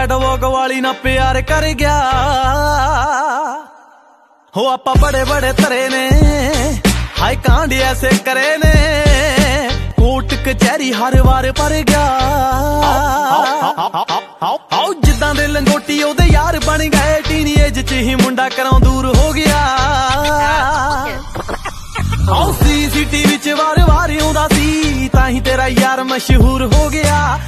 ਐਡਵੋਗ ਵਾਲੀ ਨਾ ਪਿਆਰ ਕਰ ਗਿਆ। ਹੋ ਆਪਾਂ ਬੜੇ ਬੜੇ ਤਰੇ ਨੇ ਹਾਈ ਕਾਂਡ ਐਸੇ ਕਰੇ ਨੇ। ਕੋਟ ਕਚਹਿਰੀ ਹਰ ਵਾਰ ਪਰ ਗਿਆ। ਆਓ ਜਿੱਦਾਂ ਦੇ ਲੰਗੋਟੀ ਉਹਦੇ ਯਾਰ ਬਣ ਗਏ। ਟੀਨੀਏਜ ਚ ਹੀ ਮੁੰਡਾ ਕਰਾਂ ਦੂਰ ਹੋ ਗਿਆ। ਆਓ ਸੀਸੀਟੀਵੀ ਚ ਵਾਰ ਵਾਰ ਆਉਂਦਾ ਸੀ, ਤਾਂ ਹੀ ਤੇਰਾ ਯਾਰ ਮਸ਼ਹੂਰ ਹੋ ਗਿਆ।